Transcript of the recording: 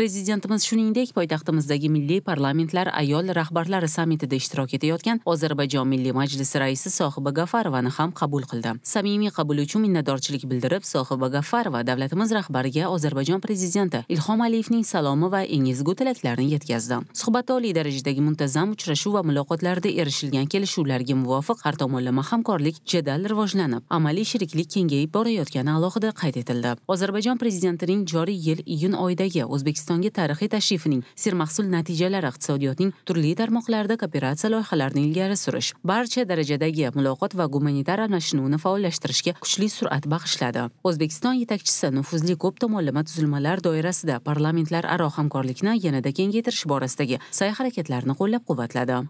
prezidentimiz shuningdek poytaxtimizdagi milliy parlamentlar ayol rahbarlari sammitida ishtirok etayotgan ozarbayjon milliy majlisi raisi sohiba gafarovani ham qabul qildi. Samimiy qabul uchun minnatdorchilik bildirib sohiba gafarova davlatimiz rahbariga ozarbayjon prezidenti ilhom aliyevning salomi va eng ezgu tilaklarini yetkazdi. Suhbatda oliy darajadagi muntazam uchrashuv va muloqotlarda erishilgan kelishuvlarga muvofiq har tomonlama hamkorlik jadal rivojlanib amaliy sheriklik kengayib borayotgani alohida qayd etildi. Ozarbayjon prezidentining joriy yil iyun oyidagi o'zbekiston o'zbekistonga tarixiy tashrifining sermahsul natijalari iqtisodiyotning turli tarmoqlarida kooperatsiya loyihalarini ilgari surish barcha darajadagi muloqot va gumanitar almashinuvni faollashtirishga kuchli sur'at bag'ishladi. O'zbekiston yetakchisi nufuzli ko'p tomonlama tuzilmalar doirasida parlamentlararo hamkorlikni yanada kengaytirish borasidagi sa'y harakatlarni qo'llab quvvatladi